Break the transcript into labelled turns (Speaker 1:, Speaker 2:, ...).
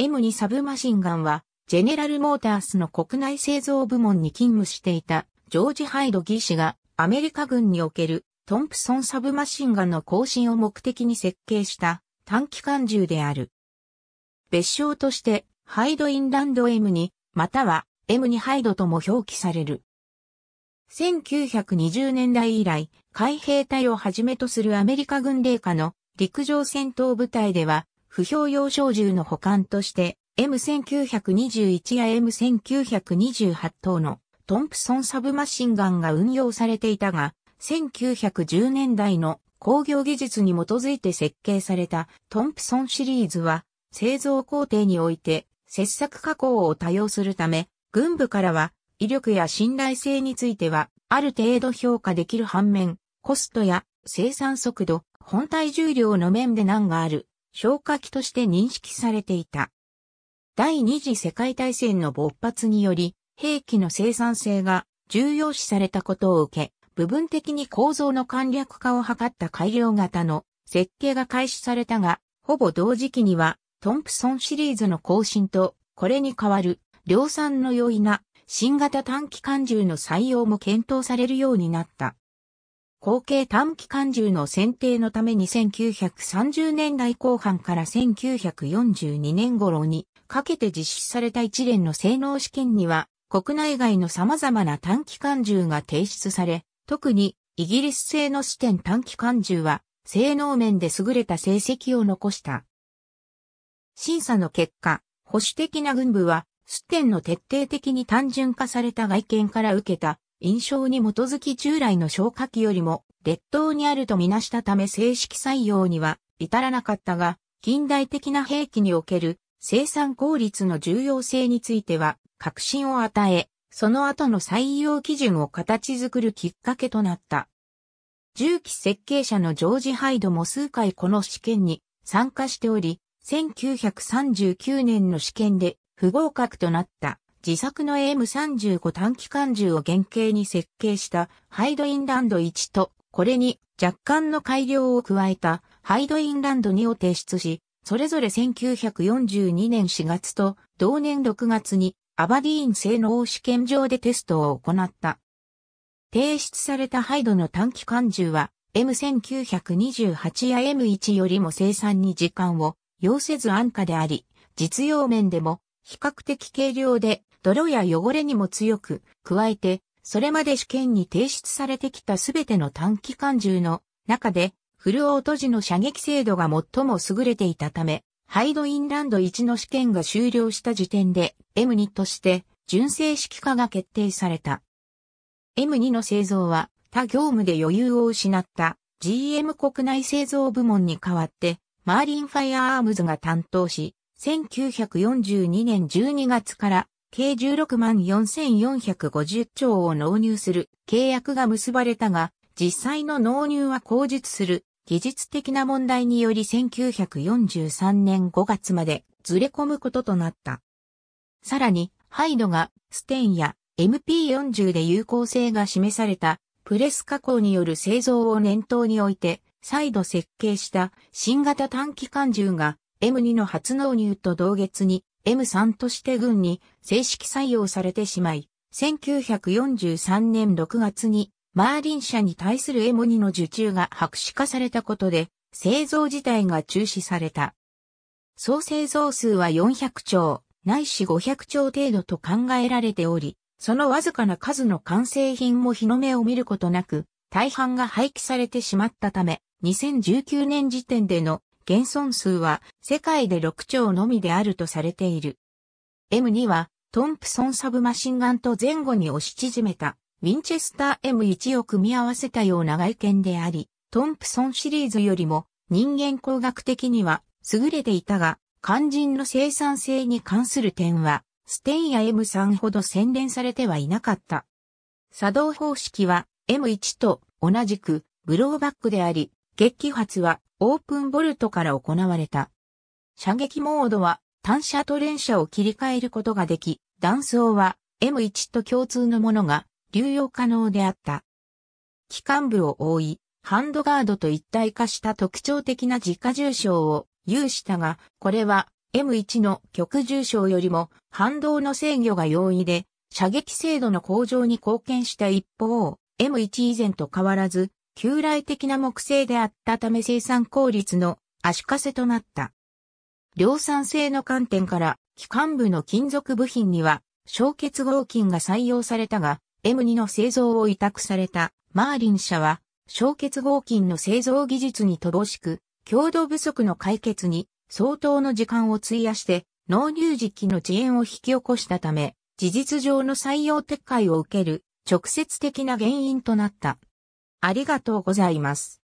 Speaker 1: M2 サブマシンガンは、ジェネラルモータースの国内製造部門に勤務していたジョージ・ハイド技師がアメリカ軍におけるトンプソンサブマシンガンの更新を目的に設計した短期間銃である。別称としてハイドインランド M2 または M2 ハイドとも表記される。1920年代以来、海兵隊をはじめとするアメリカ軍霊下の陸上戦闘部隊では不評用小銃の保管として M1921 や M1928 等のトンプソンサブマシンガンが運用されていたが、1910年代の工業技術に基づいて設計されたトンプソンシリーズは製造工程において切削加工を多用するため、軍部からは威力や信頼性についてはある程度評価できる反面、コストや生産速度、本体重量の面で難がある。消火器として認識されていた。第二次世界大戦の勃発により、兵器の生産性が重要視されたことを受け、部分的に構造の簡略化を図った改良型の設計が開始されたが、ほぼ同時期にはトンプソンシリーズの更新と、これに代わる量産の良いな新型短期間銃の採用も検討されるようになった。後継短期間銃の選定のために1930年代後半から1942年頃にかけて実施された一連の性能試験には国内外の様々な短期間銃が提出され、特にイギリス製の視点短期間銃は性能面で優れた成績を残した。審査の結果、保守的な軍部は、ステンの徹底的に単純化された外見から受けた印象に基づき従来の消火器よりも劣等にあるとみなしたため正式採用には至らなかったが、近代的な兵器における生産効率の重要性については確信を与え、その後の採用基準を形作るきっかけとなった。重機設計者のジョージ・ハイドも数回この試験に参加しており、1939年の試験で不合格となった自作の AM35 短期間銃を原型に設計したハイドインランド1と、これに若干の改良を加えたハイドインランド2を提出し、それぞれ1942年4月と同年6月にアバディーン性能試験場でテストを行った。提出されたハイドの短期間銃は M1928 や M1 よりも生産に時間を要せず安価であり、実用面でも比較的軽量で泥や汚れにも強く、加えて、それまで試験に提出されてきたすべての短期間銃の中で、フルオート時の射撃精度が最も優れていたため、ハイドインランド1の試験が終了した時点で M2 として純正式化が決定された。M2 の製造は他業務で余裕を失った GM 国内製造部門に代わってマーリンファイアアームズが担当し、1942年12月から計16万4450挺を納入する契約が結ばれたが、実際の納入は後述する技術的な問題により1943年5月までずれ込むこととなった。さらに、ハイドがステンや MP40 で有効性が示されたプレス加工による製造を念頭において再度設計した新型短期間銃が M2 の初納入と同月に M3 として軍に正式採用されてしまい、1943年6月にマーリン社に対する M2 の受注が白紙化されたことで、製造自体が中止された。総製造数は400兆、ないし500兆程度と考えられており、そのわずかな数の完成品も日の目を見ることなく、大半が廃棄されてしまったため、2019年時点での現存数は世界で6兆のみであるとされている。M2 はトンプソンサブマシンガンと前後に押し縮めたウィンチェスター M1 を組み合わせたような外見であり、トンプソンシリーズよりも人間工学的には優れていたが、肝心の生産性に関する点は、ステンや M3 ほど洗練されてはいなかった。作動方式は M1 と同じくブローバックであり、撃気発はオープンボルトから行われた。射撃モードは単射と連射を切り替えることができ、弾倉は M1 と共通のものが流用可能であった。機関部を覆い、ハンドガードと一体化した特徴的な自家重傷を有したが、これは M1 の極重症よりも反動の制御が容易で、射撃精度の向上に貢献した一方、M1 以前と変わらず、旧来的な木製であったため生産効率の足かせとなった。量産性の観点から、機関部の金属部品には、小結合金が採用されたが、M2 の製造を委託されたマーリン社は、小結合金の製造技術に乏しく、強度不足の解決に相当の時間を費やして、納入時期の遅延を引き起こしたため、事実上の採用撤回を受ける直接的な原因となった。ありがとうございます。